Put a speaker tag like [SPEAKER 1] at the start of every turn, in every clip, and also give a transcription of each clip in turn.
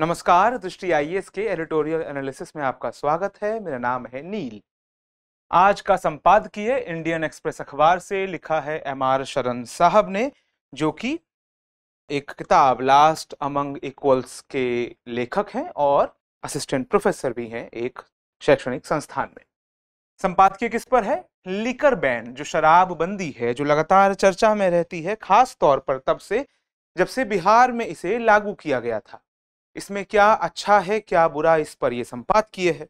[SPEAKER 1] नमस्कार, दृष्टि आईएएस के एडिटोरियल एनालिसिस में आपका स्वागत है। मेरा नाम है नील। आज का संपादकीय इंडियन एक्सप्रेस अखबार से लिखा है एम आर शरण साहब ने, जो कि एक किताब लास्ट अमंग इक्वल्स के लेखक हैं और असिस्टेंट प्रोफेसर भी हैं एक शैक्षणिक संस्थान में। संपादकीय किस पर है? लिकर बैन, जो शराबबंदी है, जो लगातार चर्चा में रहती है खास तौर पर तब से, जब से बिहार में इसे लागू किया गया था। इसमें क्या अच्छा है, क्या बुरा इस पर यह संपात किए है।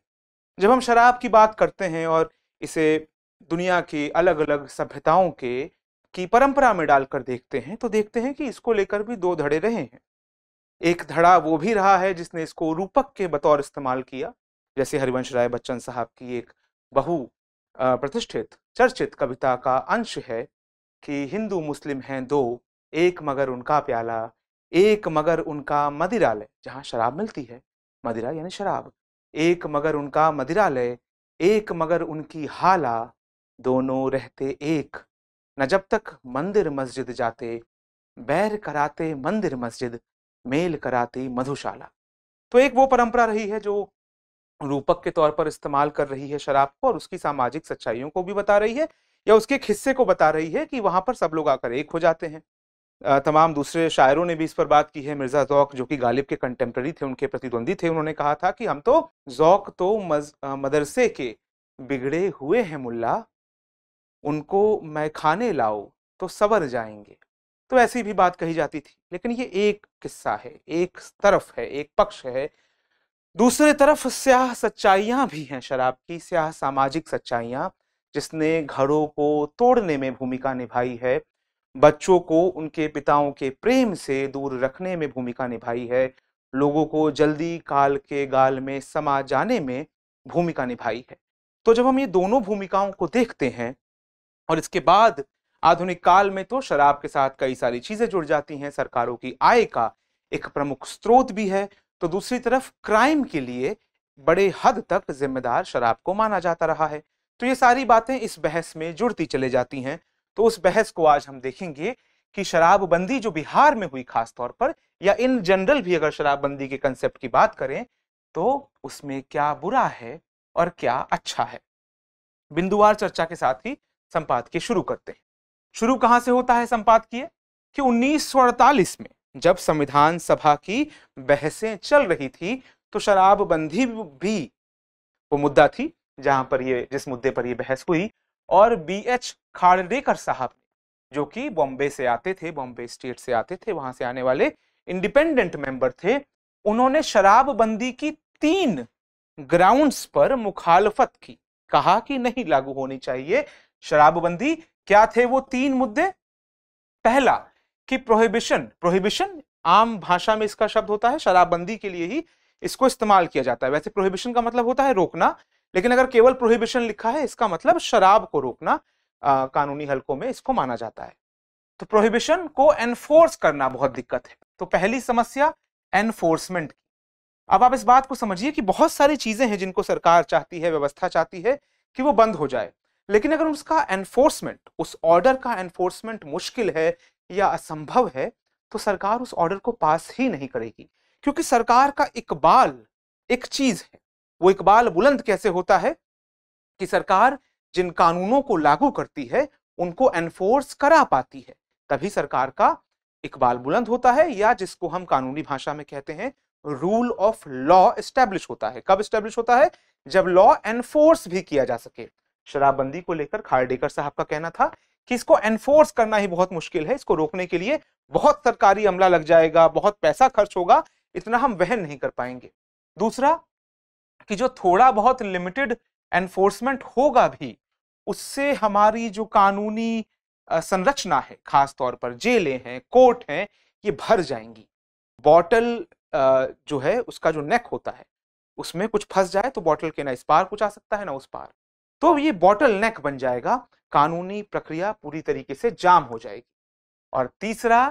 [SPEAKER 1] जब हम शराब की बात करते हैं और इसे दुनिया की अलग अलग सभ्यताओं के, की परंपरा में डालकर देखते हैं तो देखते हैं कि इसको लेकर भी दो धड़े रहे हैं। एक धड़ा वो भी रहा है जिसने इसको रूपक के बतौर इस्तेमाल किया, जैसे हरिवंश राय बच्चन साहब की एक बहु प्रतिष्ठित, चर्चित कविता का अंश है कि हिंदू मुस्लिम हैं दो, एक मगर उनका प्याला एक मगर उनका मदिरालय, जहाँ शराब मिलती है। मदिरा यानी शराब। एक मगर उनका मदिरालय, एक मगर उनकी हाला, दोनों रहते एक। न जब तक मंदिर मस्जिद जाते, बैर कराते मंदिर मस्जिद, मेल कराती मधुशाला। तो एक वो परंपरा रही है जो रूपक के तौर पर इस्तेमाल कर रही है शराब को और उसकी सामाजिक सच्चाइयों को भी बता रही है या उसके एक हिस्से को बता रही है कि वहाँ पर सब लोग आकर एक हो जाते हैं। तमाम दूसरे शायरों ने भी इस पर बात की है। मिर्ज़ा जौक, जो कि गालिब के कंटेम्प्रेरी थे, उनके प्रतिद्वंदी थे, उन्होंने कहा था कि हम तो जौक तो मदरसे के बिगड़े हुए हैं मुल्ला। उनको मैं खाने लाओ तो सवर जाएँगे। तो ऐसी भी बात कही जाती थी। लेकिन ये एक किस्सा है, एक तरफ़ है, एक पक्ष है। दूसरे तरफ़ स्याह सच्चाइयाँ भी हैं शराब की, स्याह सामाजिक सच्चाइयाँ, जिसने घरों को तोड़ने में भूमिका निभाई है। बच्चों को, उनके पिताओं के प्रेम से दूर रखने में भूमिका निभाई है। लोगों को जल्दी काल के गाल में समा जाने में भूमिका निभाई है। तो जब हम ये दोनों भूमिकाओं को देखते हैं और इसके बाद आधुनिक काल में तो शराब के साथ कई सारी चीज़ें जुड़ जाती हैं, सरकारों की आय का एक प्रमुख स्रोत भी है तो दूसरी तरफ़ क्राइम के लिए बड़े हद तक जिम्मेदार शराब को माना जाता रहा है। तो ये सारी बातें इस बहस में जुड़ती चले जाती हैं। तो उस बहस को आज हम देखेंगे कि शराबबंदी जो बिहार में हुई खास तौर पर, या इन जनरल भी अगर शराबबंदी के कंसेप्ट की बात करें तो उसमें क्या बुरा है और क्या अच्छा है? बिंदुवार चर्चा के साथ ही संपादकीय शुरू करते हैं। शुरू कहाँ से होता है संपादकीय? कि 1948 में जब संविधान सभा की बहसें चल रही थी तो शराबबंदी भी वो मुद्दा थी, जहाँ पर ये, जिस मुद्दे पर ये बहस हुई और बी एच खाड़ेकर साहब जो कि बॉम्बे से आते थे, बॉम्बे स्टेट से आते थे, वहाँ से आने वाले इंडिपेंडेंट मेंबर थे, उन्होंने शराबबंदी की तीन ग्राउंड्स पर मुखालफत की। कहा कि नहीं लागू होनी चाहिए शराबबंदी। क्या थे वो तीन मुद्दे? पहला, कि प्रोहिबिशन प्रोहिबिशन आम भाषा में इसका शब्द होता है, शराबबंदी के लिए ही इसको इस्तेमाल किया जाता है। वैसे प्रोहिबिशन का मतलब होता है रोकना लेकिन अगर केवल प्रोहिबिशन लिखा है इसका मतलब शराब को रोकना आ, कानूनी हलकों में इसको माना जाता है। तो प्रोहिबिशन को एनफोर्स करना बहुत दिक्कत है। तो पहली समस्या एनफोर्समेंट की। अब आप इस बात को समझिए कि बहुत सारी चीज़ें हैं जिनको सरकार चाहती है व्यवस्था चाहती है कि वो बंद हो जाए। लेकिन अगर उसका एनफोर्समेंट उस ऑर्डर का एनफोर्समेंट मुश्किल है या असंभव है तो सरकार उस ऑर्डर को पास ही नहीं करेगी। क्योंकि सरकार का इकबाल एक चीज़ है। वो इकबाल बुलंद कैसे होता है कि सरकार जिन कानूनों को लागू करती है, उनको एनफोर्स करा पाती है। तभी सरकार का इकबाल बुलंद होता है या जिसको हम कानूनी भाषा में कहते हैं रूल ऑफ़ लॉ स्टैब्लिश होता है। कब स्टैब्लिश होता है? जब लॉ एनफोर्स भी किया जा सके। शराबबंदी को लेकर खारडेकर साहब का कहना था कि इसको एनफोर्स करना ही बहुत मुश्किल है। इसको रोकने के लिए बहुत सरकारी अमला लग जाएगा, बहुत पैसा खर्च होगा, इतना हम वहन नहीं कर पाएँगे। दूसरा कि जो थोड़ा बहुत लिमिटेड एनफोर्समेंट होगा भी, उससे हमारी जो कानूनी संरचना है, खास तौर पर जेलें हैं, कोर्ट हैं, ये भर जाएँगी। बॉटल जो है, उसका जो नेक होता है, उसमें कुछ फंस जाए तो बॉटल के ना इस पार कुछ आ सकता है, ना उस पार। तो ये बॉटल नेक बन जाएगा, कानूनी प्रक्रिया पूरी तरीके से जाम हो जाएगी। और तीसरा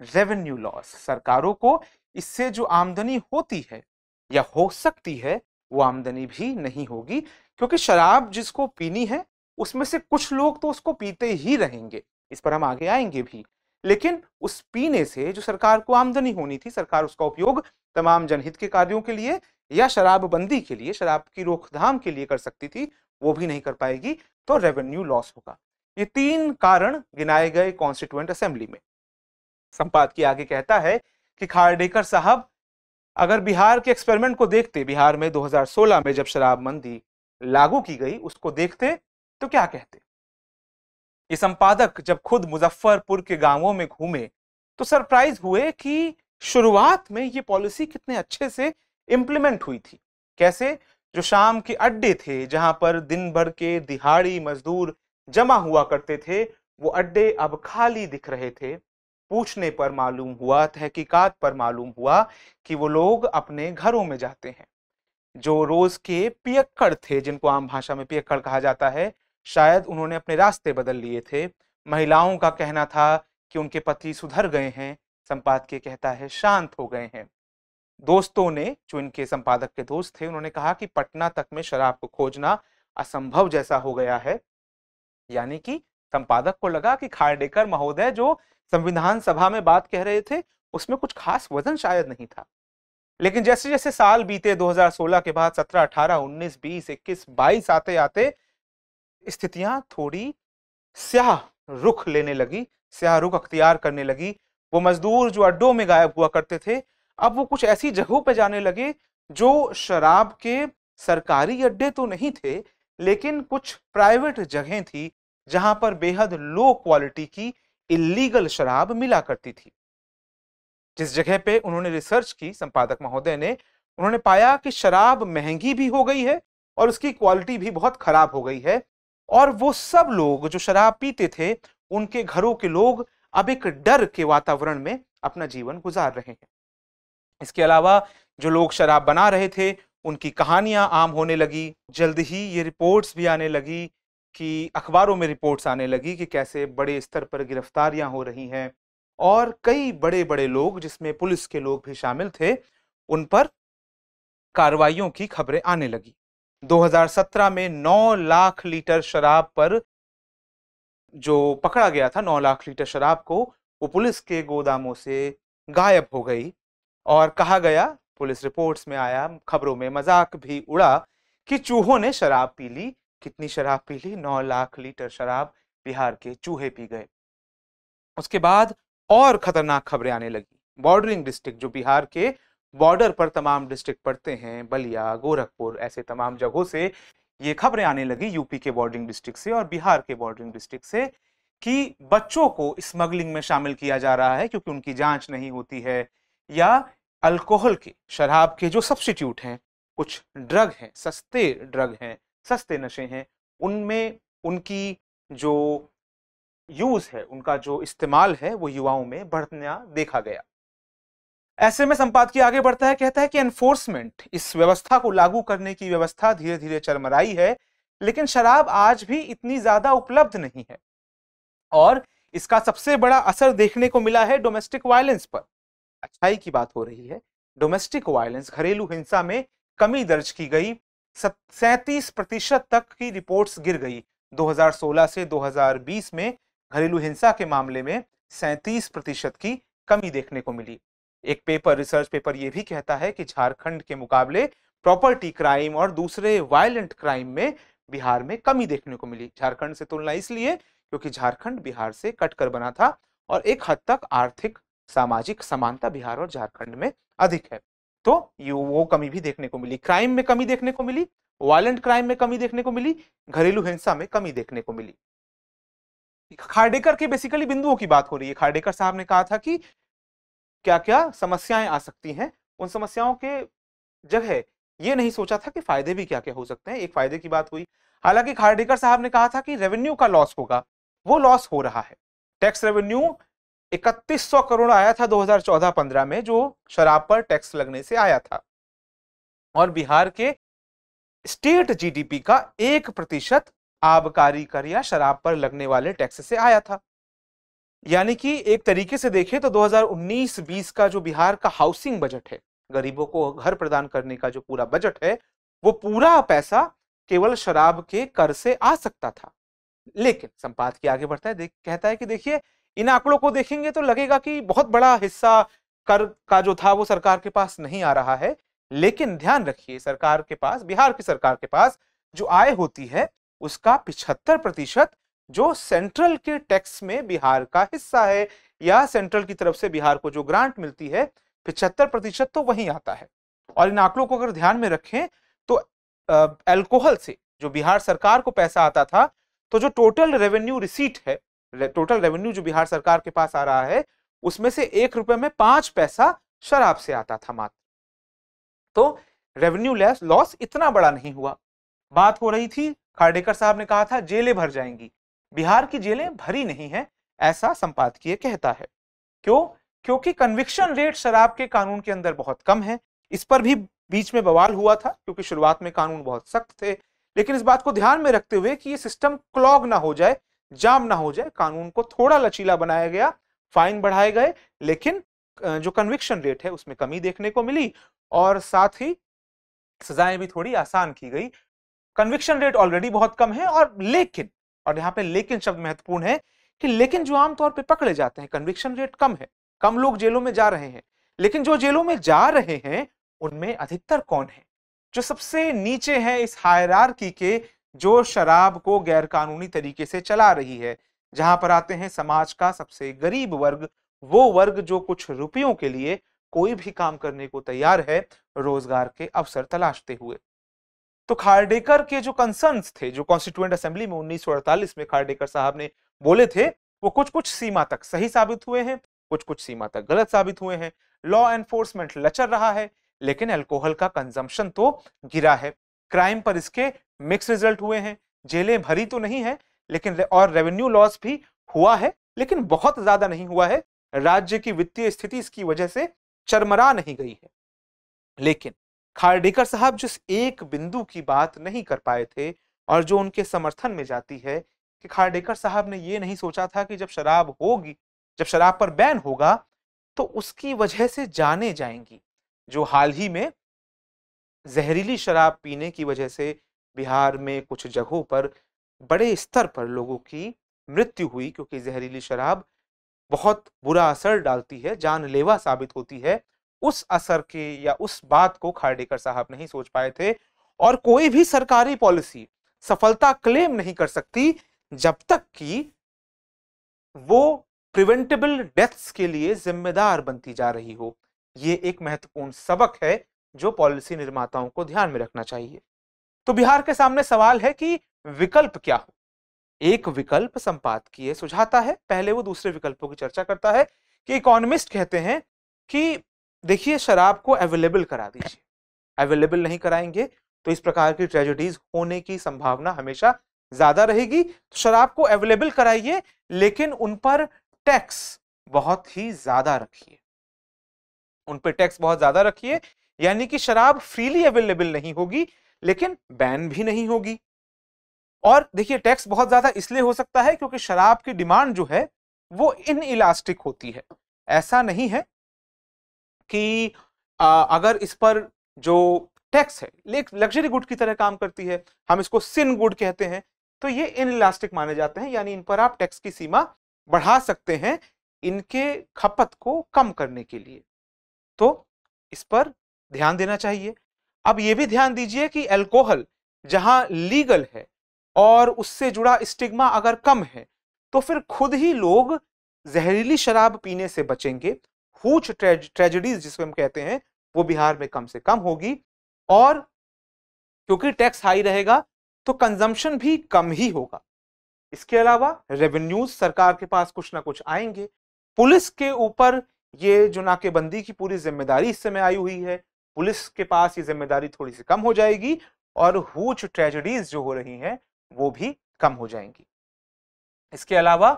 [SPEAKER 1] रेवेन्यू लॉस सरकारों को इससे जो आमदनी होती है या हो सकती है वो आमदनी भी नहीं होगी, क्योंकि शराब जिसको पीनी है, उसमें से कुछ लोग तो उसको पीते ही रहेंगे, इस पर हम आगे आएँगे भी। लेकिन उस पीने से जो सरकार को आमदनी होनी थी, सरकार उसका उपयोग तमाम जनहित के कार्यों के लिए या शराबबंदी के लिए, शराब की रोकथाम के लिए कर सकती थी, वो भी नहीं कर पाएगी तो रेवेन्यू लॉस होगा। ये तीन कारण गिनाए गए कॉन्स्टिट्यूएंट असेंबली में। संपादकीय आगे कहता है कि खारडेकर साहब अगर बिहार के एक्सपेरिमेंट को देखते, बिहार में 2016 में जब शराबबंदी लागू की गई, उसको देखते तो क्या कहते? ये संपादक जब खुद मुजफ्फरपुर के गाँवों में घूमे तो सरप्राइज़ हुए कि शुरुआत में ये पॉलिसी कितने अच्छे से इम्प्लीमेंट हुई थी। कैसे? जो शाम के अड्डे थे, जहाँ पर दिन भर के दिहाड़ी मजदूर जमा हुआ करते थे, वो अड्डे अब खाली दिख रहे थे। पूछने पर मालूम हुआ, तहकीकात पर मालूम हुआ कि वो लोग अपने घरों में जाते हैं। जो रोज के पियक्कड़ थे, जिनको आम भाषा में पियक्कड़ कहा जाता है, शायद उन्होंने अपने रास्ते बदल लिए थे। महिलाओं का कहना था कि उनके पति सुधर गए हैं, संपादकीय कहता है शांत हो गए हैं। दोस्तों ने, जो इनके संपादक के दोस्त थे, उन्होंने कहा कि पटना तक में शराब को खोजना असंभव जैसा हो गया है। यानी कि संपादक को लगा कि खारडेकर महोदय जो संविधान सभा में बात कह रहे थे उसमें कुछ खास वज़न शायद नहीं था। लेकिन जैसे जैसे साल बीते 2016 के बाद 17, 18, 19, 20, 21, 22 आते आते स्थितियाँ थोड़ी स्याह रुख लेने लगी स्याह रुख अख्तियार करने लगी। वो मजदूर जो अड्डों में गायब हुआ करते थे अब वो कुछ ऐसी जगहों पर जाने लगे जो शराब के सरकारी अड्डे तो नहीं थे लेकिन कुछ प्राइवेट जगहें थी जहाँ पर बेहद लो क्वालिटी की इलीगल शराब मिला करती थी। जिस जगह पे उन्होंने रिसर्च की, संपादक महोदय ने, उन्होंने पाया कि शराब महँगी भी हो गई है और उसकी क्वालिटी भी बहुत खराब हो गई है और वो सब लोग जो शराब पीते थे, उनके घरों के लोग अब एक डर के वातावरण में अपना जीवन गुजार रहे हैं। इसके अलावा जो लोग शराब बना रहे थे, उनकी कहानियाँ आम होने लगी, जल्द ही ये रिपोर्ट्स भी आने लगी कि अखबारों में रिपोर्ट्स आने लगी कि कैसे बड़े स्तर पर गिरफ्तारियाँ हो रही हैं और कई बड़े बड़े लोग, जिसमें पुलिस के लोग भी शामिल थे, उन पर कार्रवाइयों की खबरें आने लगी। 2017 में 9 लाख लीटर शराब पर जो पकड़ा गया था 9 लाख लीटर शराब को, वो पुलिस के गोदामों से गायब हो गई और कहा गया, पुलिस रिपोर्ट्स में आया, खबरों में मज़ाक भी उड़ा कि चूहों ने शराब पी ली कितनी शराब पी ली? नौ लाख लीटर शराब बिहार के चूहे पी गए। उसके बाद और खतरनाक खबरें आने लगी। बॉर्डरिंग डिस्ट्रिक्ट, जो बिहार के बॉर्डर पर तमाम डिस्ट्रिक्ट पड़ते हैं, बलिया, गोरखपुर, ऐसे तमाम जगहों से ये खबरें आने लगी यूपी के बॉर्डरिंग डिस्ट्रिक्ट से और बिहार के बॉर्डरिंग डिस्ट्रिक्ट से कि बच्चों को स्मगलिंग में शामिल किया जा रहा है क्योंकि उनकी जाँच नहीं होती है या अल्कोहल के, शराब के जो सब्सिट्यूट हैं, कुछ ड्रग हैं, सस्ते ड्रग हैं सस्ते नशे हैं, उनमें उनकी जो यूज़ है, उनका जो इस्तेमाल है, वो युवाओं में बढ़ना देखा गया। ऐसे में संपादकीय आगे बढ़ता है, कहता है कि एनफोर्समेंट इस व्यवस्था को लागू करने की व्यवस्था धीरे धीरे चरमराई है, लेकिन शराब आज भी इतनी ज़्यादा उपलब्ध नहीं है। और इसका सबसे बड़ा असर देखने को मिला है डोमेस्टिक वायलेंस पर। अच्छाई की बात हो रही है डोमेस्टिक वायलेंस घरेलू हिंसा में कमी दर्ज की गई सैतीस प्रतिशत तक की रिपोर्ट्स गिर गई। 2016 से 2020 में घरेलू हिंसा के मामले में सैंतीस प्रतिशत की कमी देखने को मिली। एक पेपर, रिसर्च पेपर यह भी कहता है कि झारखंड के मुकाबले प्रॉपर्टी क्राइम और दूसरे वायलेंट क्राइम में बिहार में कमी देखने को मिली। झारखंड से तुलना इसलिए क्योंकि झारखंड बिहार से कटकर बना था और एक हद तक आर्थिक, सामाजिक समानता बिहार और झारखंड में अधिक है। तो ये वो कमी भी देखने को मिली। क्राइम में कमी देखने को मिली वायलेंट क्राइम में कमी देखने को मिली, घरेलू हिंसा में कमी देखने को मिली। खारडेकर के बेसिकली बिंदुओं की बात हो रही है। खारडेकर साहब ने कहा था कि क्या क्या समस्याएँ आ सकती हैं, उन समस्याओं के जगह ये नहीं सोचा था कि फ़ायदे भी क्या क्या हो सकते हैं। एक फ़ायदे की बात हुई। हालाँकि खारडेकर साहब ने कहा था कि रेवेन्यू का लॉस होगा, वो लॉस हो रहा है। टैक्स रेवेन्यू इकतीस करोड़ आया था 2014-15 में, जो शराब पर टैक्स लगने से आया था। और बिहार के स्टेट जीडीपी का एक प्रतिशत आबकारी कर या शराब पर लगने वाले टैक्स से आया था। यानी कि एक तरीके से देखें तो 2019-20 का जो बिहार का हाउसिंग बजट है, गरीबों को घर प्रदान करने का जो पूरा बजट है, वो पूरा पैसा केवल शराब के कर से आ सकता था। लेकिन संपाद के आगे बढ़ता है कहता है कि देखिए इन आंकड़ों को देखेंगे तो लगेगा कि बहुत बड़ा हिस्सा कर, का जो था वो सरकार के पास नहीं आ रहा है। लेकिन ध्यान रखिए, सरकार के पास, बिहार की सरकार के पास जो आय होती है, उसका पिछहत्तर प्रतिशत जो सेंट्रल के टैक्स में बिहार का हिस्सा है या सेंट्रल की तरफ़ से बिहार को जो ग्रांट मिलती है, पिछहत्तर प्रतिशत तो वही आता है। और इन आंकड़ों को अगर ध्यान में रखें तो अल्कोहल से जो बिहार सरकार को पैसा आता था तो जो टोटल रेवेन्यू रिसीट है टोटल रेवेन्यू जो बिहार सरकार के पास आ रहा है, उसमें से एक रुपए में पाँच पैसा शराब से आता था मात्र। तो रेवेन्यू लॉस इतना बड़ा नहीं हुआ। बात हो रही थी, खाडेकर साहब ने कहा था, जेलें भर जाएँगी। बिहार की जेलें भरी नहीं है, ऐसा संपादकीय कहता है। क्यों? क्योंकि कन्विक्शन रेट शराब के कानून के अंदर बहुत कम है। इस पर भी बीच में बवाल हुआ था, क्योंकि शुरुआत में कानून बहुत सख्त थे। लेकिन इस बात को ध्यान में रखते हुए कि ये सिस्टम क्लॉग ना हो जाए जाम ना हो जाए, कानून को थोड़ा लचीला बनाया गया, फाइन बढ़ाए गए, लेकिन जो कन्विक्शन रेट है उसमें कमी देखने को मिली और साथ ही सजाएँ भी थोड़ी आसान की गई। कन्विक्शन रेट ऑलरेडी बहुत कम है और लेकिन, और यहाँ पे लेकिन शब्द महत्वपूर्ण है कि लेकिन जो आमतौर पे पकड़े जाते हैं कन्विक्शन रेट कम है, कम लोग जेलों में जा रहे हैं, लेकिन जो जेलों में जा रहे हैं, उनमें अधिकतर कौन है? जो सबसे नीचे है इस हायरार्की के जो शराब को गैरकानूनी तरीके से चला रही है। जहाँ पर आते हैं, समाज का सबसे गरीब वर्ग, वो वर्ग जो कुछ रुपयों के लिए कोई भी काम करने को तैयार है, रोज़गार के अवसर तलाशते हुए। तो खारडेकर के जो कंसर्न्स थे, जो कॉन्स्टिट्यूएंट असेंबली में 1948 में खारडेकर साहब ने बोले थे, वो कुछ कुछ सीमा तक सही साबित हुए हैं कुछ कुछ सीमा तक गलत साबित हुए हैं। लॉ एनफोर्समेंट लचर रहा है, लेकिन अल्कोहल का कंजम्पशन तो गिरा है। क्राइम पर इसके मिक्स रिज़ल्ट हुए हैं। जेलें भरी तो नहीं है, लेकिन और रेवेन्यू लॉस भी हुआ है, लेकिन बहुत ज़्यादा नहीं हुआ है। राज्य की वित्तीय स्थिति इसकी वजह से चरमरा नहीं गई है। लेकिन खारडेकर साहब जिस एक बिंदु की बात नहीं कर पाए थे और जो उनके समर्थन में जाती है कि खारडेकर साहब ने ये नहीं सोचा था कि जब शराब होगी, जब शराब पर बैन होगा तो उसकी वजह से जाने जाएँगी, जो हाल ही में जहरीली शराब पीने की वजह से बिहार में कुछ जगहों पर बड़े स्तर पर लोगों की मृत्यु हुई, क्योंकि जहरीली शराब बहुत बुरा असर डालती है, जानलेवा साबित होती है। उस असर के या उस बात को खारडेकर साहब नहीं सोच पाए थे और कोई भी सरकारी पॉलिसी सफलता क्लेम नहीं कर सकती जब तक कि वो प्रिवेंटेबल डेथ्स के लिए जिम्मेदार बनती जा रही हो। ये एक महत्वपूर्ण सबक है जो पॉलिसी निर्माताओं को ध्यान में रखना चाहिए। तो बिहार के सामने सवाल है कि विकल्प क्या हो? एक विकल्प संपादकीय सुझाता है, पहले वो दूसरे विकल्पों की चर्चा करता है कि इकोनॉमिस्ट कहते हैं कि देखिए, शराब को अवेलेबल करा दीजिए। अवेलेबल नहीं कराएँगे तो इस प्रकार की ट्रेजेडीज होने की संभावना हमेशा ज़्यादा रहेगी। तो शराब को अवेलेबल कराइए, लेकिन उन पर टैक्स बहुत ही ज़्यादा रखिए। उन पर टैक्स बहुत ज़्यादा रखिए यानी कि शराब फ्रीली अवेलेबल नहीं होगी लेकिन बैन भी नहीं होगी। और देखिए टैक्स बहुत ज़्यादा इसलिए हो सकता है क्योंकि शराब की डिमांड जो है वो इन इलास्टिक होती है। ऐसा नहीं है कि आ, अगर इस पर जो टैक्स है लग्जरी गुड की तरह काम करती है हम इसको सिन गुड कहते हैं तो ये इन इलास्टिक माने जाते हैं यानी इन पर आप टैक्स की सीमा बढ़ा सकते हैं इनके खपत को कम करने के लिए। तो इस पर ध्यान देना चाहिए। अब ये भी ध्यान दीजिए कि अल्कोहल जहाँ लीगल है और उससे जुड़ा स्टिग्मा अगर कम है तो फिर खुद ही लोग जहरीली शराब पीने से बचेंगे। हुच ट्रेजेडीज जिसको हम कहते हैं, वो बिहार में कम से कम होगी और क्योंकि टैक्स हाई रहेगा तो कंजम्पशन भी कम ही होगा। इसके अलावा रेवेन्यूज सरकार के पास कुछ ना कुछ आएँगे। पुलिस के ऊपर ये जो नाकेबंदी की पूरी ज़िम्मेदारी इस समय आई हुई है। पुलिस के पास ये ज़िम्मेदारी थोड़ी सी कम हो जाएगी और हुच ट्रेजेडीज जो हो रही हैं, वो भी कम हो जाएँगी। इसके अलावा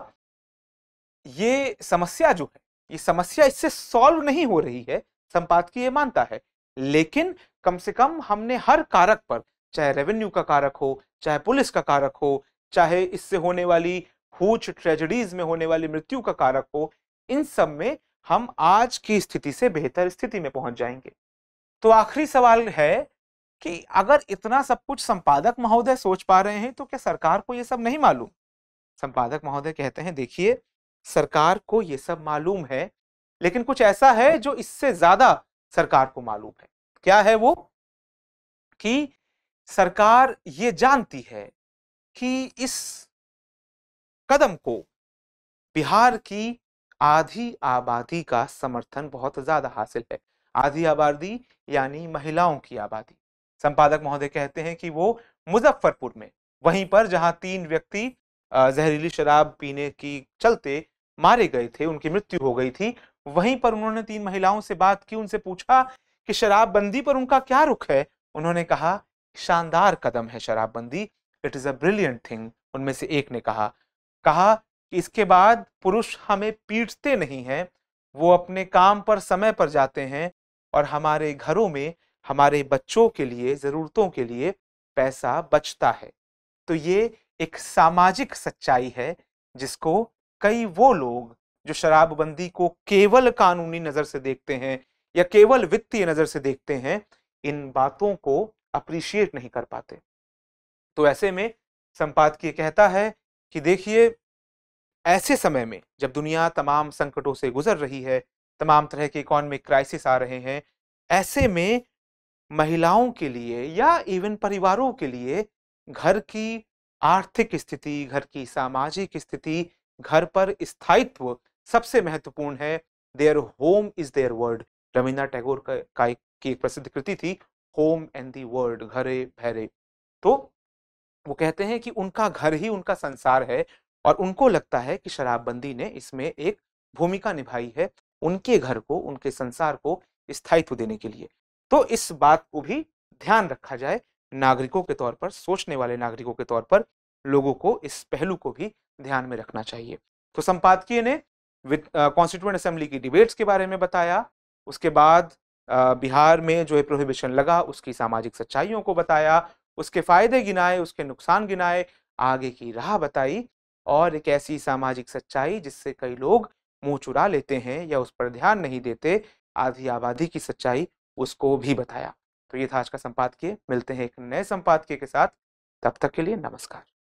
[SPEAKER 1] ये समस्या जो है, ये समस्या इससे सॉल्व नहीं हो रही है, संपादकीय ये मानता है, लेकिन कम से कम हमने हर कारक पर, चाहे रेवेन्यू का कारक हो, चाहे पुलिस का कारक हो, चाहे इससे होने वाली हुच ट्रेजेडीज में होने वाली मृत्यु का कारक हो, इन सब में हम आज की स्थिति से बेहतर स्थिति में पहुँच जाएँगे। तो आखिरी सवाल है कि अगर इतना सब कुछ संपादक महोदय सोच पा रहे हैं तो क्या सरकार को ये सब नहीं मालूम? संपादक महोदय कहते हैं, देखिए, सरकार को ये सब मालूम है, लेकिन कुछ ऐसा है जो इससे ज़्यादा सरकार को मालूम है। क्या है वो? कि सरकार ये जानती है कि इस कदम को बिहार की आधी आबादी का समर्थन बहुत ज़्यादा हासिल है। आधी आबादी यानी महिलाओं की आबादी। संपादक महोदय कहते हैं कि वो मुजफ्फरपुर में, वहीं पर जहाँ तीन व्यक्ति जहरीली शराब पीने की चलते मारे गए थे, उनकी मृत्यु हो गई थी, वहीं पर उन्होंने तीन महिलाओं से बात की, उनसे पूछा कि शराबबंदी पर उनका क्या रुख है? उन्होंने कहा, शानदार कदम है शराबबंदी it is a brilliant thing. उनमें से एक ने कहा कहा कि इसके बाद पुरुष हमें पीटते नहीं हैं, वो अपने काम पर समय पर जाते हैं और हमारे घरों में, हमारे बच्चों के लिए, जरूरतों के लिए पैसा बचता है। तो ये एक सामाजिक सच्चाई है, जिसको कई वो लोग, जो शराबबंदी को केवल कानूनी नज़र से देखते हैं या केवल वित्तीय नज़र से देखते हैं, इन बातों को अप्रिशिएट नहीं कर पाते। तो ऐसे में संपादकीय कहता है कि देखिए, ऐसे समय में जब दुनिया तमाम संकटों से गुजर रही है तमाम तरह के इकोनॉमिक क्राइसिस आ रहे हैं। ऐसे में महिलाओं के लिए या इवन परिवारों के लिए घर की आर्थिक स्थिति घर की सामाजिक स्थिति घर पर स्थायित्व सबसे महत्वपूर्ण है। Their home is their word Rabindranath Tagore का, का की एक प्रसिद्ध कृति थी होम एंड दी वर्ल्ड घरे भैरे। तो वो कहते हैं कि उनका घर ही उनका संसार है और उनको लगता है कि शराबबंदी ने इसमें एक भूमिका निभाई है। उनके घर को उनके संसार को स्थायित्व देने के लिए। तो इस बात को भी ध्यान रखा जाए नागरिकों के तौर पर सोचने वाले नागरिकों के तौर पर लोगों को इस पहलू को भी ध्यान में रखना चाहिए। तो संपादकीय ने कॉन्स्टिट्यूंट असेंबली की डिबेट्स के बारे में बताया उसके बाद आ, बिहार में जो है प्रोहिबिशन लगा उसकी सामाजिक सच्चाइयों को बताया उसके फ़ायदे गिनाए उसके नुकसान गिनाए आगे की राह बताई और एक ऐसी सामाजिक सच्चाई जिससे कई लोग मुँह चुरा लेते हैं या उस पर ध्यान नहीं देते, आधी आबादी की सच्चाई उसको भी बताया। तो ये था आज का संपादकीय, मिलते हैं एक नए संपादकीय के साथ। तब तक के लिए नमस्कार।